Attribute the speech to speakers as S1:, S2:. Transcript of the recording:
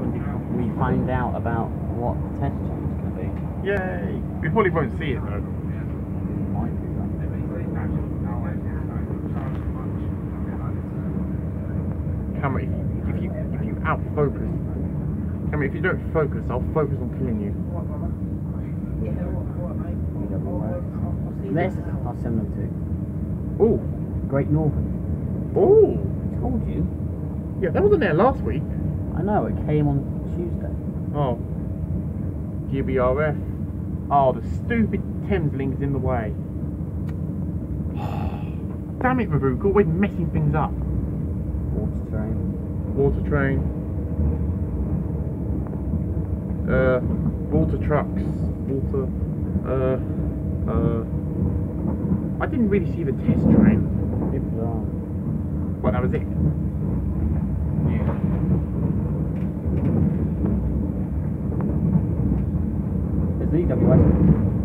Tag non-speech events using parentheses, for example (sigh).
S1: we find out about what the test is going to be.
S2: Yay! We probably won't see it though. Camera, if you, if you if you out focus, camera, if you don't focus, I'll focus on killing you.
S1: This, I'll send them to
S2: Oh,
S1: Great Northern.
S2: oh,
S1: Told you.
S2: yeah, that wasn't there last week.
S1: I know, it came on Tuesday.
S2: Oh, GBRF. Oh, the stupid Thameslink's in the way. (sighs) Damn it, Marook, always messing things up.
S1: Water train.
S2: Water train. Uh, water trucks. Water. Uh, uh. I didn't really see the test train.
S1: People.
S2: Well, that was it.
S1: There's the EWS.